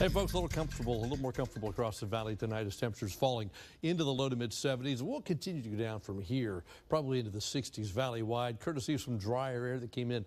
Hey, folks, a little comfortable, a little more comfortable across the valley tonight as temperatures falling into the low to mid 70s. We'll continue to go down from here, probably into the 60s valley wide, courtesy of some drier air that came in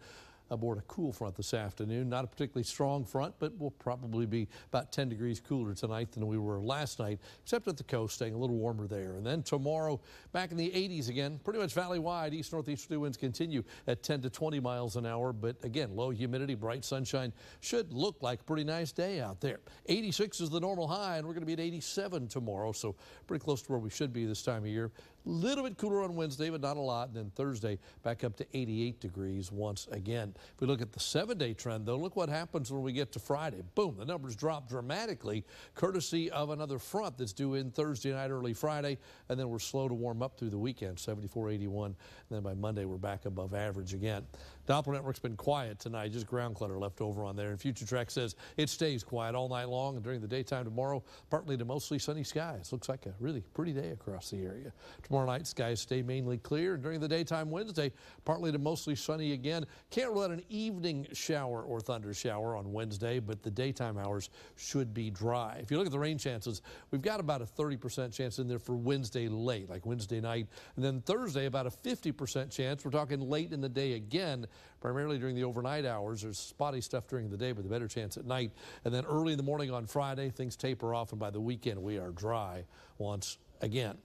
aboard a cool front this afternoon. Not a particularly strong front, but we'll probably be about 10 degrees cooler tonight than we were last night, except at the coast, staying a little warmer there. And then tomorrow, back in the 80s again, pretty much valley-wide. East-northeasterly winds continue at 10 to 20 miles an hour, but again, low humidity, bright sunshine. Should look like a pretty nice day out there. 86 is the normal high, and we're going to be at 87 tomorrow, so pretty close to where we should be this time of year. Little bit cooler on Wednesday, but not a lot. And then Thursday, back up to 88 degrees once again. If we look at the seven day trend, though, look what happens when we get to Friday. Boom, the numbers drop dramatically, courtesy of another front that's due in Thursday night, early Friday. And then we're slow to warm up through the weekend, 74, 81. And then by Monday, we're back above average again. Doppler network's been quiet tonight, just ground clutter left over on there. And Future Track says it stays quiet all night long and during the daytime tomorrow, partly to mostly sunny skies. Looks like a really pretty day across the area. Tomorrow night, skies stay mainly clear. During the daytime Wednesday, partly to mostly sunny again. Can't rule out an evening shower or thunder shower on Wednesday, but the daytime hours should be dry. If you look at the rain chances, we've got about a 30% chance in there for Wednesday late, like Wednesday night. And then Thursday, about a 50% chance. We're talking late in the day again primarily during the overnight hours. There's spotty stuff during the day, but the better chance at night. And then early in the morning on Friday, things taper off, and by the weekend, we are dry once again.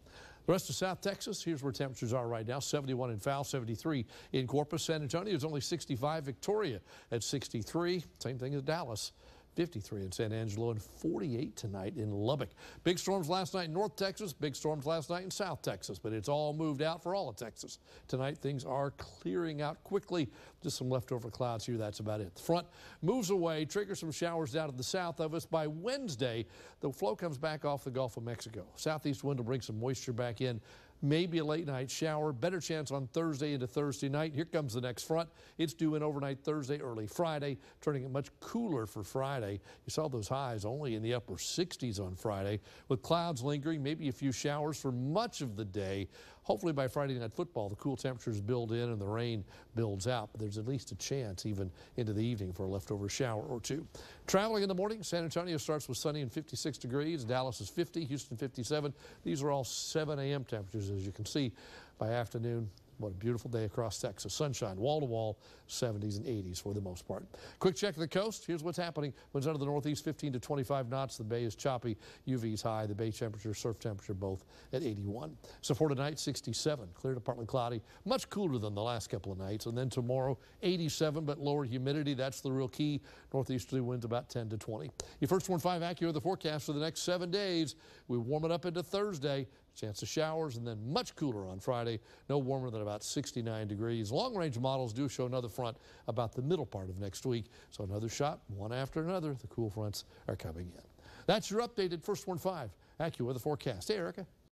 The rest of South Texas, here's where temperatures are right now. 71 in Fowl, 73 in Corpus. San Antonio is only 65. Victoria at 63. Same thing as Dallas. 53 in San Angelo and 48 tonight in Lubbock. Big storms last night in North Texas, big storms last night in South Texas, but it's all moved out for all of Texas. Tonight things are clearing out quickly. Just some leftover clouds here, that's about it. The front moves away, triggers some showers down to the south of us. By Wednesday, the flow comes back off the Gulf of Mexico. Southeast wind will bring some moisture back in maybe a late night shower. Better chance on Thursday into Thursday night. Here comes the next front. It's due in overnight Thursday, early Friday, turning it much cooler for Friday. You saw those highs only in the upper 60s on Friday, with clouds lingering, maybe a few showers for much of the day. Hopefully by Friday night football, the cool temperatures build in and the rain builds out, but there's at least a chance even into the evening for a leftover shower or two. Traveling in the morning, San Antonio starts with sunny and 56 degrees. Dallas is 50, Houston 57. These are all 7 a.m. temperatures as you can see by afternoon. What a beautiful day across Texas. Sunshine, wall to wall, 70s and 80s for the most part. Quick check of the coast. Here's what's happening. Winds out of the northeast 15 to 25 knots. The bay is choppy. UV is high. The bay temperature, surf temperature both at 81. So for tonight, 67. Clear to partly cloudy. Much cooler than the last couple of nights. And then tomorrow, 87, but lower humidity. That's the real key. Northeasterly winds about 10 to 20. Your first one five Acura, the forecast for the next seven days. We warm it up into Thursday. Chance of showers and then much cooler on Friday. No warmer than about 69 degrees. Long range models do show another front about the middle part of next week. So another shot, one after another. The cool fronts are coming in. That's your updated First One 5 AccuWeather forecast. Hey, Erica.